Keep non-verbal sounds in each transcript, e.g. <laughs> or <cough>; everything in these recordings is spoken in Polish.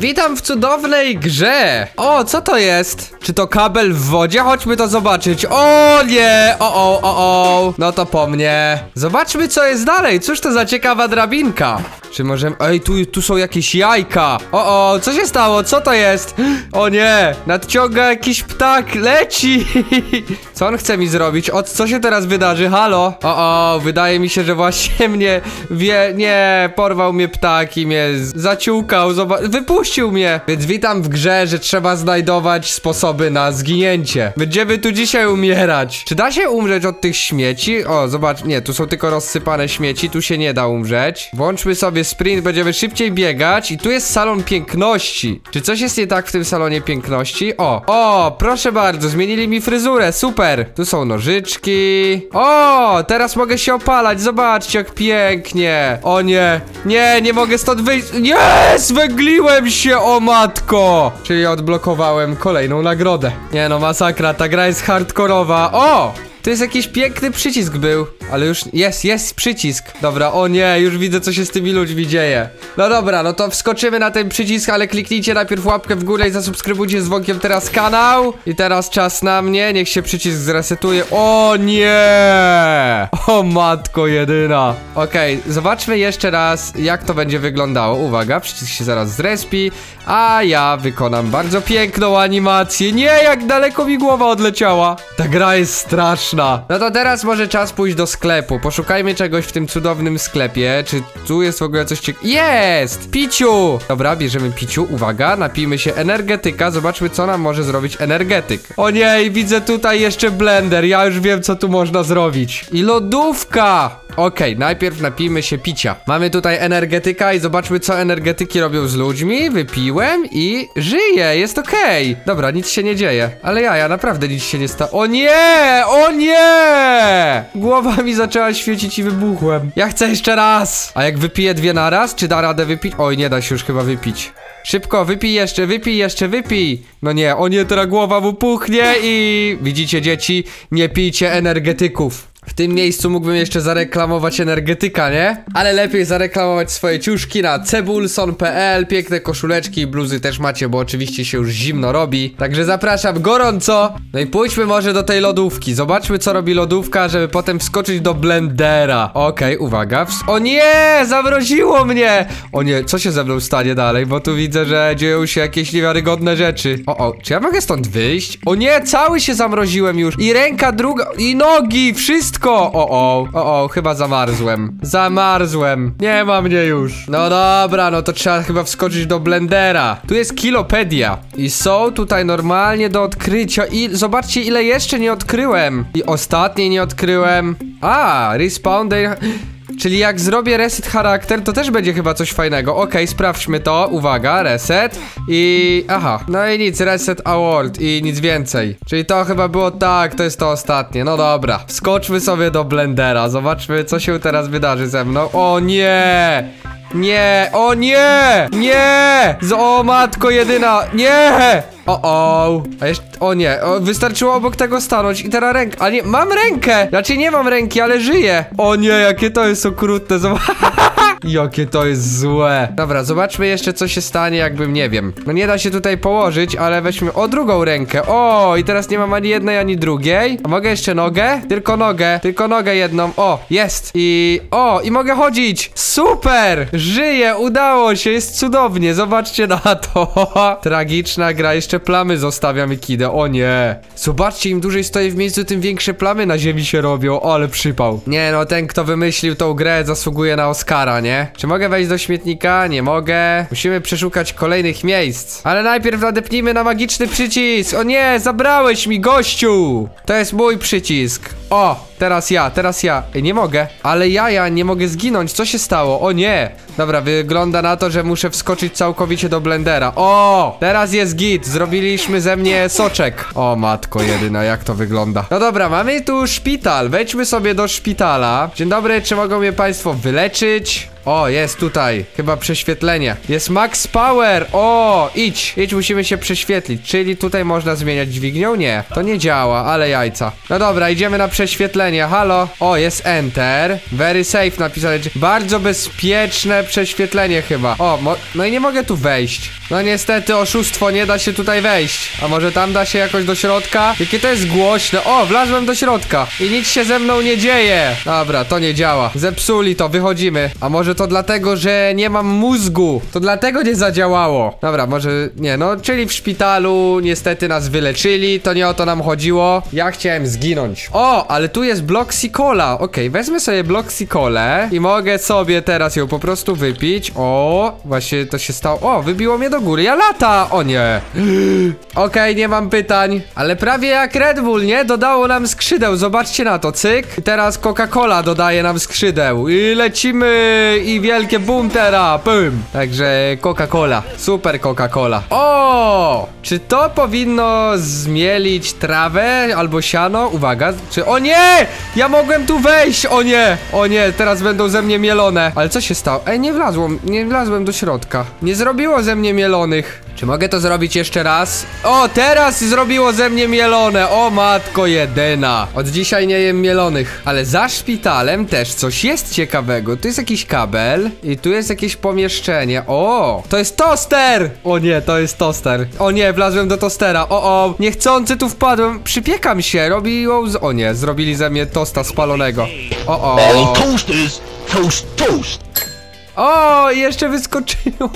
Witam w cudownej grze! O, co to jest? Czy to kabel w wodzie? Chodźmy to zobaczyć. O nie! O, o, o, o! No to po mnie. Zobaczmy, co jest dalej. Cóż to za ciekawa drabinka? Czy możemy... Ej, tu, tu są jakieś jajka. O, o, co się stało? Co to jest? O nie! Nadciąga jakiś ptak. Leci! <laughs> Co on chce mi zrobić? O, co się teraz wydarzy? Halo? O, o, wydaje mi się, że właśnie <laughs> mnie wie... Nie, porwał mnie ptak i mnie zaciukał. Zoba wypuścił mnie. Więc witam w grze, że trzeba znajdować sposoby na zginięcie. Będziemy tu dzisiaj umierać. Czy da się umrzeć od tych śmieci? O, zobacz, nie, tu są tylko rozsypane śmieci, tu się nie da umrzeć. Włączmy sobie sprint, będziemy szybciej biegać i tu jest salon piękności. Czy coś jest nie tak w tym salonie piękności? O, o, proszę bardzo, zmienili mi fryzurę, super. Tu są nożyczki. O, teraz mogę się opalać, zobaczcie jak pięknie. O nie, nie, nie mogę stąd wyjść. Nie, zwęgliłem się, o matko. Czyli odblokowałem kolejną nagrodę. Nie no, masakra, ta gra jest hardkorowa. O! Tu jest jakiś piękny przycisk był, ale już jest, jest przycisk. Dobra, o nie, już widzę co się z tymi ludźmi dzieje. No dobra, no to wskoczymy na ten przycisk, ale kliknijcie najpierw łapkę w górę i zasubskrybujcie z dzwonkiem teraz kanał. I teraz czas na mnie, niech się przycisk zresetuje. O nie! O matko jedyna. Okej, zobaczmy jeszcze raz jak to będzie wyglądało. Uwaga, przycisk się zaraz zrespi, a ja wykonam bardzo piękną animację. Nie, jak daleko mi głowa odleciała. Ta gra jest straszna. No to teraz może czas pójść do sklepu. Poszukajmy czegoś w tym cudownym sklepie. Czy tu jest w ogóle coś ciekawego? Jest! Piciu! Dobra, bierzemy piciu. Uwaga, napijmy się energetyka. Zobaczmy, co nam może zrobić energetyk. O nie, widzę tutaj jeszcze blender. Ja już wiem, co tu można zrobić. I lodówka! Okej, najpierw napijmy się picia. Mamy tutaj energetyka i zobaczmy, co energetyki robią z ludźmi. Wypiłem i żyję, jest okej. Dobra, nic się nie dzieje. Ale ja, ja naprawdę nic się nie stało. O nie! O nie! Głowa mi zaczęła świecić i wybuchłem. Ja chcę jeszcze raz. A jak wypiję dwie naraz, czy da radę wypić? Oj, nie da się już chyba wypić. Szybko, wypij jeszcze, wypij jeszcze, wypij! No nie, o nie, teraz głowa mu puchnie i... Widzicie, dzieci? Nie pijcie energetyków. W tym miejscu mógłbym jeszcze zareklamować energetyka, nie? Ale lepiej zareklamować swoje ciuszki na cebulson.pl Piękne koszuleczki i bluzy też macie, bo oczywiście się już zimno robi. Także zapraszam gorąco. No i pójdźmy może do tej lodówki. Zobaczmy co robi lodówka, żeby potem wskoczyć do blendera. Okej, uwaga. Ws O nie, zamroziło mnie! O nie, co się ze mną stanie dalej? Bo tu widzę, że dzieją się jakieś niewiarygodne rzeczy. O, o, czy ja mogę stąd wyjść? O nie, cały się zamroziłem już. I ręka druga, i nogi, wszystko O, o, o, o, chyba zamarzłem. Zamarzłem, nie ma mnie już. No dobra, no to trzeba chyba wskoczyć do blendera. Tu jest kilopedia. I są tutaj normalnie do odkrycia I zobaczcie ile jeszcze nie odkryłem. I ostatniej nie odkryłem. A, respawn day Czyli jak zrobię reset charakter, to też będzie chyba coś fajnego. Okej, sprawdźmy to. Uwaga, reset. I. Aha. No i nic, reset award i nic więcej. Czyli to chyba było tak, to jest to ostatnie. No dobra. Wskoczmy sobie do blendera. Zobaczmy, co się teraz wydarzy ze mną. O nie! Nie! O nie! Nie! O matko jedyna! Nie! O o! A jeszcze. O nie, o, wystarczyło obok tego stanąć i teraz rękę. A nie, mam rękę! Raczej nie mam ręki, ale żyję. O nie, jakie to jest okrutne. Zobacz. <laughs> Jakie to jest złe. Dobra, zobaczmy jeszcze co się stanie jakbym, nie wiem. No nie da się tutaj położyć, ale weźmy o drugą rękę. O, i teraz nie mam ani jednej, ani drugiej. A mogę jeszcze nogę? Tylko nogę, tylko nogę jedną. O, jest. I o, i mogę chodzić. Super! Żyję, udało się, jest cudownie. Zobaczcie na to. <laughs> Tragiczna gra, jeszcze plamy zostawiam i kidę. O nie. Zobaczcie, im dłużej stoję w miejscu, tym większe plamy na ziemi się robią. O, ale przypał. Nie no, ten kto wymyślił tą grę zasługuje na Oscara, nie? Czy mogę wejść do śmietnika? Nie mogę. Musimy przeszukać kolejnych miejsc. Ale najpierw nadepnijmy na magiczny przycisk. O nie, zabrałeś mi gościu. To jest mój przycisk. O, teraz ja, teraz ja. Ej, nie mogę. Ale ja, ja nie mogę zginąć. Co się stało? O nie. Dobra, wygląda na to, że muszę wskoczyć całkowicie do blendera. O, teraz jest git. Zrobiliśmy ze mnie soczek. O matko jedyna, jak to wygląda. No dobra, mamy tu szpital. Wejdźmy sobie do szpitala. Dzień dobry, czy mogą mnie państwo wyleczyć? O, jest tutaj. Chyba prześwietlenie. Jest max power. O, idź. Idź, musimy się prześwietlić. Czyli tutaj można zmieniać dźwignią? Nie. To nie działa, ale jajca. No dobra, idziemy na prześwietlenie. halo? O, jest enter. Very safe napisane. Bardzo bezpieczne prześwietlenie chyba. O, no i nie mogę tu wejść. No niestety, oszustwo, nie da się tutaj wejść. A może tam da się jakoś do środka? Jakie to jest głośne. O, wlazłem do środka. I nic się ze mną nie dzieje. Dobra, to nie działa. Zepsuli to, wychodzimy. A może to dlatego, że nie mam mózgu. To dlatego nie zadziałało. Dobra, może nie, no, czyli w szpitalu niestety nas wyleczyli. To nie o to nam chodziło. Ja chciałem zginąć. O, ale tu jest Bloxy Cola. Okej, wezmę sobie Bloxy Colę i mogę sobie teraz ją po prostu wypić. O, właśnie to się stało. O, wybiło mnie do góry. Ja lata! O nie. <gasps> Okej, nie mam pytań. Ale prawie jak Red Bull, nie? Dodało nam skrzydeł. Zobaczcie na to, cyk. I teraz Coca-Cola dodaje nam skrzydeł. I lecimy. I wielkie boom teraz. Pum. Także Coca-Cola. Super Coca-Cola. O! Czy to powinno zmielić trawę albo siano? Uwaga. Czy... O nie! Ja mogłem tu wejść! O nie! O nie, teraz będą ze mnie mielone. Ale co się stało? Ej, nie wlazłem. Nie wlazłem do środka. Nie zrobiło ze mnie mielonych. Czy mogę to zrobić jeszcze raz? O, teraz zrobiło ze mnie mielone. O, matko jedyna. Od dzisiaj nie jem mielonych. Ale za szpitalem też coś jest ciekawego. Tu jest jakiś kabel i tu jest jakieś pomieszczenie. O, to jest toster! O nie, to jest toster. O nie, wlazłem do tostera. O, o, niechcący tu wpadłem. Przypiekam się. Robiło z... O nie, zrobili ze mnie tosta spalonego. O, o. toasters toast toast. O, jeszcze wyskoczyło.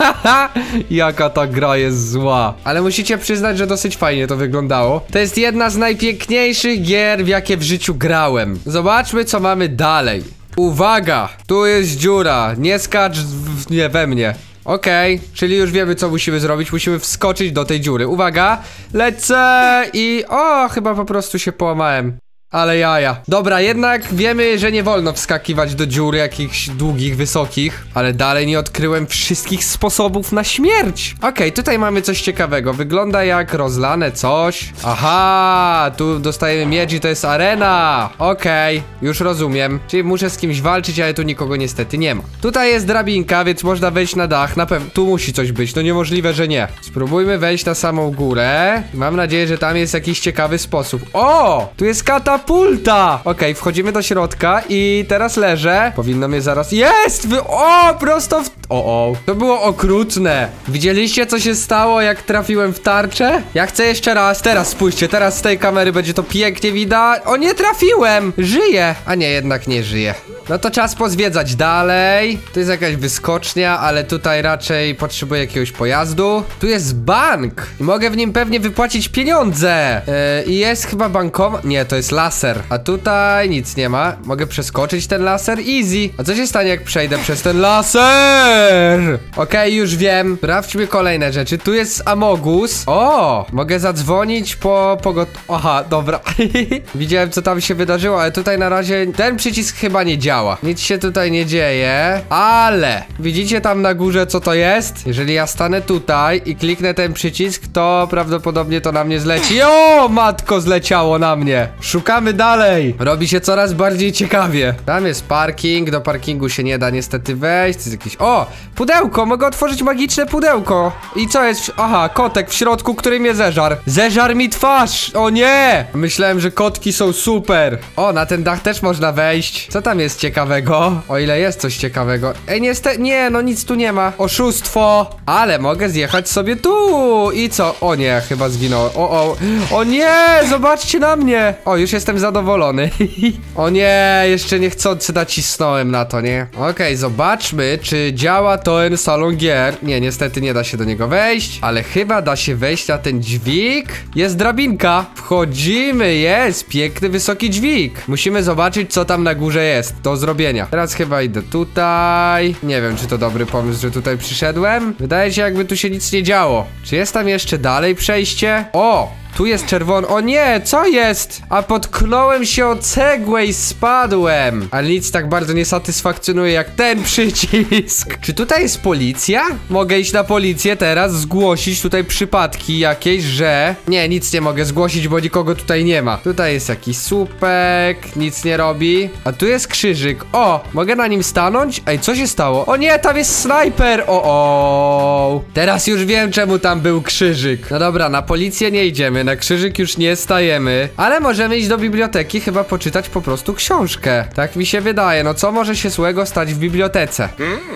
<laughs> Jaka ta gra jest zła. Ale musicie przyznać, że dosyć fajnie to wyglądało. To jest jedna z najpiękniejszych gier, w jakie w życiu grałem. Zobaczmy, co mamy dalej. Uwaga, tu jest dziura. Nie skacz w, nie we mnie. Okej, czyli już wiemy, co musimy zrobić. Musimy wskoczyć do tej dziury. Uwaga, lecę i... O, chyba po prostu się połamałem. Ale jaja. Dobra, jednak wiemy, że nie wolno wskakiwać do dziury jakichś długich, wysokich, ale dalej nie odkryłem wszystkich sposobów na śmierć. Okej, tutaj mamy coś ciekawego. Wygląda jak rozlane coś. Aha, tu dostajemy miecz i to jest arena. Okej, już rozumiem. Czyli muszę z kimś walczyć, ale tu nikogo niestety nie ma. Tutaj jest drabinka, więc można wejść na dach. Na pewno, tu musi coś być, no niemożliwe, że nie. Spróbujmy wejść na samą górę. Mam nadzieję, że tam jest jakiś ciekawy sposób. O, tu jest kata katapulta! Okej, wchodzimy do środka i teraz leżę. Powinno mnie zaraz... Jest! Wy... O, prosto w... O, o. To było okrutne. Widzieliście, co się stało, jak trafiłem w tarczę? Ja chcę jeszcze raz. Teraz spójrzcie, teraz z tej kamery będzie to pięknie widać. O, nie trafiłem! Żyję! A nie, jednak nie żyję. No to czas pozwiedzać dalej. Tu jest jakaś wyskocznia, ale tutaj raczej potrzebuję jakiegoś pojazdu. Tu jest bank i mogę w nim pewnie wypłacić pieniądze. Yy, I jest chyba bankomat. Nie, to jest laser. A tutaj nic nie ma. Mogę przeskoczyć ten laser? Easy. A co się stanie, jak przejdę przez ten laser? Okej, już wiem. Sprawdźmy kolejne rzeczy. Tu jest Amogus. O, mogę zadzwonić po pogot... Aha, dobra. <laughs> Widziałem, co tam się wydarzyło, ale tutaj na razie ten przycisk chyba nie działa. Nic się tutaj nie dzieje, ale widzicie tam na górze, co to jest? Jeżeli ja stanę tutaj i kliknę ten przycisk, to prawdopodobnie to na mnie zleci. O, matko, zleciało na mnie. Szukamy dalej. Robi się coraz bardziej ciekawie. Tam jest parking, do parkingu się nie da niestety wejść. Jest jakiś... O, pudełko, mogę otworzyć magiczne pudełko. I co jest? w- Aha, kotek w środku, który mnie zeżar. Zeżar mi twarz! O nie! Myślałem, że kotki są super. O, na ten dach też można wejść. Co tam jest ciekawego? O ile jest coś ciekawego. Ej, niestety, nie, no nic tu nie ma. Oszustwo. Ale mogę zjechać sobie tu. I co? O nie, chyba zginąłem. O, o. O nie, zobaczcie na mnie. O, już jestem zadowolony. <laughs> o nie, jeszcze niechcący nacisnąłem na to, nie? Okej, zobaczmy, czy działa ten salon gier. Nie, niestety nie da się do niego wejść, ale chyba da się wejść na ten dźwig. Jest drabinka. Wchodzimy, jest piękny, wysoki dźwig. Musimy zobaczyć, co tam na górze jest do zrobienia. Teraz chyba idę tutaj. Nie wiem, czy to dobry pomysł, że tutaj przyszedłem. Wydaje się, jakby tu się nic nie działo. Czy jest tam jeszcze dalej przejście? O! Tu jest czerwony. O nie, co jest? A potknąłem się o cegłę i spadłem. Ale nic tak bardzo nie satysfakcjonuje jak ten <laughs> przycisk. Czy tutaj jest policja? Mogę iść na policję teraz, zgłosić tutaj przypadki jakieś, że... Nie, nic nie mogę zgłosić, bo nikogo tutaj nie ma. Tutaj jest jakiś słupek, nic nie robi. A tu jest krzyżyk. O, mogę na nim stanąć? Ej, co się stało? O nie, tam jest snajper! O, o. Teraz już wiem, czemu tam był krzyżyk. No dobra, na policję nie idziemy, na krzyżyk już nie stajemy. Ale możemy iść do biblioteki, chyba poczytać po prostu książkę. Tak mi się wydaje. No co może się złego stać w bibliotece?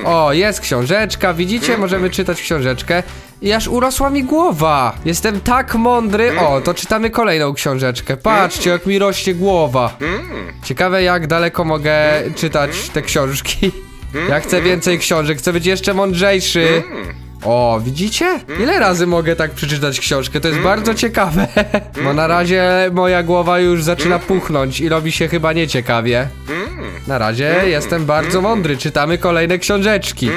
O, jest książeczka, widzicie? Możemy czytać książeczkę. I aż urosła mi głowa. Jestem tak mądry. O, to czytamy kolejną książeczkę. Patrzcie, jak mi rośnie głowa. Ciekawe, jak daleko mogę czytać te książki. Ja chcę więcej książek, chcę być jeszcze mądrzejszy. O, widzicie? Ile razy mogę tak przeczytać książkę? To jest bardzo ciekawe. <laughs> Bo na razie moja głowa już zaczyna puchnąć i robi się chyba nieciekawie. Na razie jestem bardzo mądry, czytamy kolejne książeczki.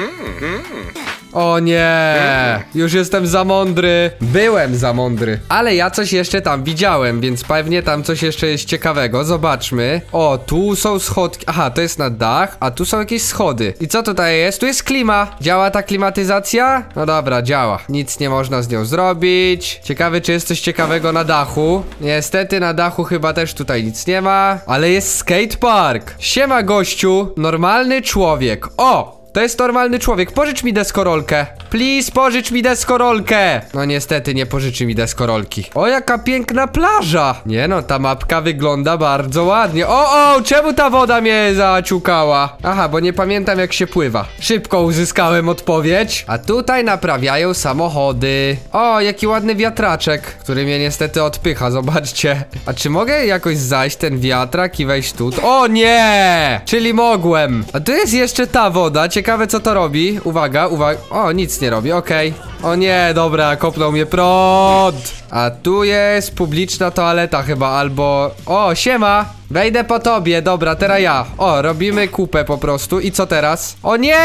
O nie, już jestem za mądry. Byłem za mądry. Ale ja coś jeszcze tam widziałem, więc pewnie tam coś jeszcze jest ciekawego. Zobaczmy. O, tu są schodki. Aha, to jest na dach, a tu są jakieś schody. I co tutaj jest? Tu jest klima. Działa ta klimatyzacja? No dobra, działa. Nic nie można z nią zrobić. Ciekawe, czy jest coś ciekawego na dachu. Niestety na dachu chyba też tutaj nic nie ma. Ale jest skatepark. Siema gościu, normalny człowiek. O! To jest normalny człowiek. Pożycz mi deskorolkę. Please, pożycz mi deskorolkę. No niestety nie pożyczy mi deskorolki. O, jaka piękna plaża. Nie no, ta mapka wygląda bardzo ładnie. O, o, czemu ta woda mnie zaciukała? Aha, bo nie pamiętam jak się pływa. Szybko uzyskałem odpowiedź. A tutaj naprawiają samochody. O, jaki ładny wiatraczek, który mnie niestety odpycha, zobaczcie. A czy mogę jakoś zajść ten wiatrak i wejść tu? O nie! Czyli mogłem. A tu jest jeszcze ta woda. Ciekawe co to robi. Uwaga, uwaga. O, nic nie robi, okej. O nie, dobra, kopnął mnie prąd. A tu jest publiczna toaleta chyba, albo... O, siema! Wejdę po tobie, dobra, teraz ja. O, robimy kupę po prostu. I co teraz? O nie!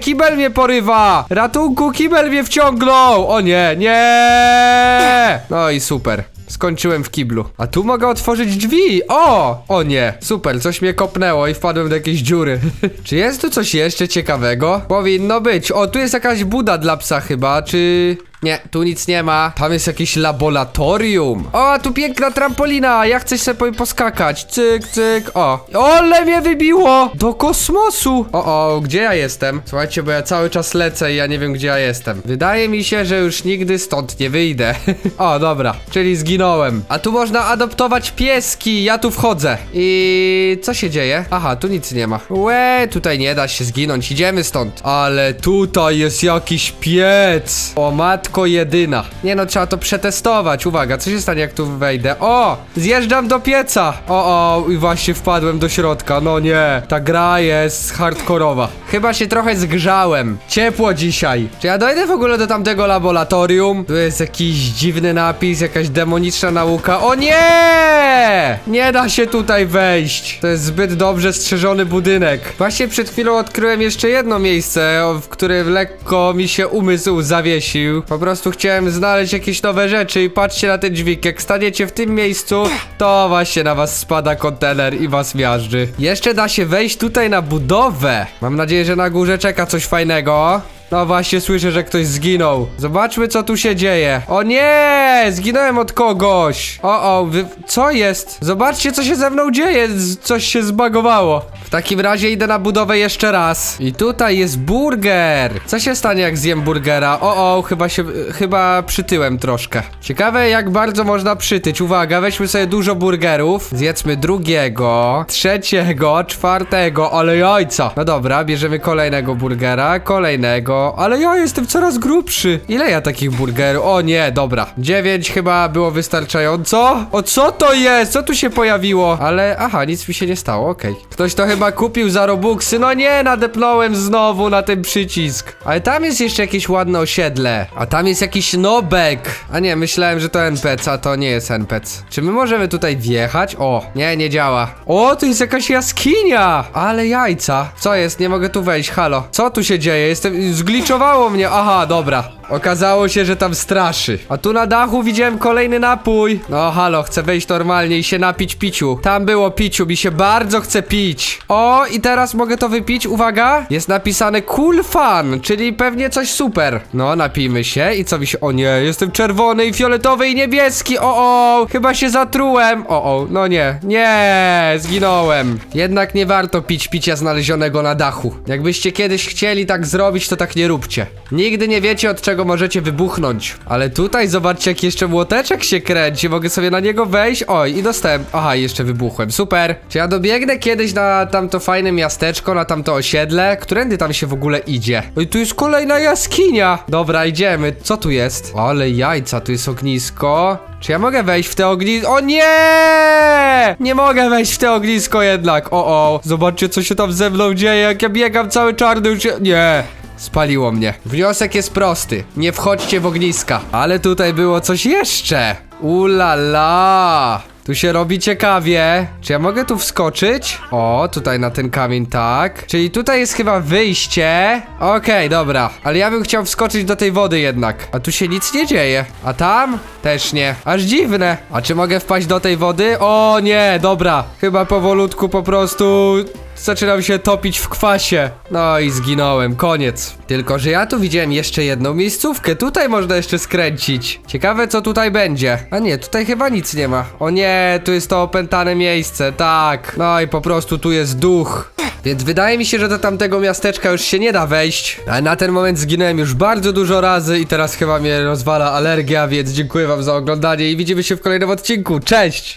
Kibel mnie porywa! Ratunku, kibel mnie wciągnął! O nie, nie! No i super. Skończyłem w kiblu. A tu mogę otworzyć drzwi! O! O nie, super, coś mnie kopnęło i wpadłem do jakiejś dziury. <laughs> czy jest tu coś jeszcze ciekawego? Powinno być. O, tu jest jakaś buda dla psa chyba, czy... Nie, tu nic nie ma. Tam jest jakieś laboratorium. O, tu piękna trampolina. Ja chcę sobie poskakać. Cyk, cyk. O. Ole mnie wybiło! Do kosmosu. O, o, gdzie ja jestem? Słuchajcie, bo ja cały czas lecę i ja nie wiem, gdzie ja jestem. Wydaje mi się, że już nigdy stąd nie wyjdę. <laughs> o, dobra. Czyli zginąłem. A tu można adoptować pieski. Ja tu wchodzę. I co się dzieje? Aha, tu nic nie ma. Łe, tutaj nie da się zginąć. Idziemy stąd. Ale tutaj jest jakiś piec. O, matko jedyna. Nie no, trzeba to przetestować. Uwaga, co się stanie, jak tu wejdę? O! Zjeżdżam do pieca! O, o, i właśnie wpadłem do środka. No nie, ta gra jest hardkorowa. Chyba się trochę zgrzałem. Ciepło dzisiaj. Czy ja dojdę w ogóle do tamtego laboratorium? Tu jest jakiś dziwny napis, jakaś demoniczna nauka. O nie! Nie da się tutaj wejść. To jest zbyt dobrze strzeżony budynek. Właśnie przed chwilą odkryłem jeszcze jedno miejsce, w którym lekko mi się umysł zawiesił. Po prostu chciałem znaleźć jakieś nowe rzeczy i patrzcie na ten dźwig. Jak staniecie w tym miejscu, to właśnie na was spada kontener i was miażdży. Jeszcze da się wejść tutaj na budowę. Mam nadzieję, że na górze czeka coś fajnego. No właśnie słyszę, że ktoś zginął. Zobaczmy co tu się dzieje. O nie! Zginąłem od kogoś. O o, wy... co jest? Zobaczcie co się ze mną dzieje. Z... Coś się zbagowało. W takim razie idę na budowę jeszcze raz. I tutaj jest burger. Co się stanie jak zjem burgera? O o, chyba się... chyba przytyłem troszkę. Ciekawe jak bardzo można przytyć. Uwaga, weźmy sobie dużo burgerów. Zjedzmy drugiego, trzeciego, czwartego, ale jajca. No dobra, bierzemy kolejnego burgera, kolejnego. Ale ja jestem coraz grubszy. Ile ja takich burgerów? O nie, dobra. Dziewięć chyba było wystarczająco. O co to jest? Co tu się pojawiło? Ale aha, nic mi się nie stało, okej. Ktoś to chyba kupił za robuxy. No nie, nadepnąłem znowu na ten przycisk. Ale tam jest jeszcze jakieś ładne osiedle. A tam jest jakiś nobek. A nie, myślałem, że to NPC, a to nie jest NPC. Czy my możemy tutaj wjechać? O, nie, nie działa. O, to jest jakaś jaskinia. Ale jajca. Co jest? Nie mogę tu wejść, halo. Co tu się dzieje? Jestem... Zgliczowało mnie. Aha, dobra. Okazało się, że tam straszy. A tu na dachu widziałem kolejny napój. No halo, chcę wejść normalnie i się napić piciu. Tam było piciu, mi się bardzo chce pić. O, i teraz mogę to wypić, uwaga. Jest napisane cool fun, czyli pewnie coś super. No, napijmy się i co mi się... O nie, jestem czerwony i fioletowy i niebieski. O, o, chyba się zatrułem. O, o, no nie, nie, zginąłem. Jednak nie warto pić picia znalezionego na dachu. Jakbyście kiedyś chcieli tak zrobić, to tak nie róbcie. Nigdy nie wiecie od czego czego możecie wybuchnąć. Ale tutaj zobaczcie, jak jeszcze młoteczek się kręci. Mogę sobie na niego wejść. Oj, i dostałem. Aha, jeszcze wybuchłem. Super. Czy ja dobiegnę kiedyś na tamto fajne miasteczko, na tamto osiedle? Którędy tam się w ogóle idzie? Oj, tu jest kolejna jaskinia. Dobra, idziemy. Co tu jest? Ale jajca, tu jest ognisko. Czy ja mogę wejść w te ognisko? O nie! Nie mogę wejść w te ognisko jednak. O, o. Zobaczcie, co się tam ze mną dzieje, jak ja biegam cały czarny już. Nie. Spaliło mnie. Wniosek jest prosty. Nie wchodźcie w ogniska. Ale tutaj było coś jeszcze. Ulala. Tu się robi ciekawie. Czy ja mogę tu wskoczyć? O, tutaj na ten kamień, tak. Czyli tutaj jest chyba wyjście. Okej, dobra. Ale ja bym chciał wskoczyć do tej wody jednak. A tu się nic nie dzieje. A tam? Też nie. Aż dziwne. A czy mogę wpaść do tej wody? O nie, dobra. Chyba powolutku po prostu zaczynam się topić w kwasie. No i zginąłem, koniec. Tylko, że ja tu widziałem jeszcze jedną miejscówkę. Tutaj można jeszcze skręcić. Ciekawe, co tutaj będzie. A nie, tutaj chyba nic nie ma. O nie, tu jest to opętane miejsce, tak. No i po prostu tu jest duch. Więc wydaje mi się, że do tamtego miasteczka już się nie da wejść. Ale na ten moment zginąłem już bardzo dużo razy i teraz chyba mnie rozwala alergia, więc dziękuję wam za oglądanie i widzimy się w kolejnym odcinku. Cześć!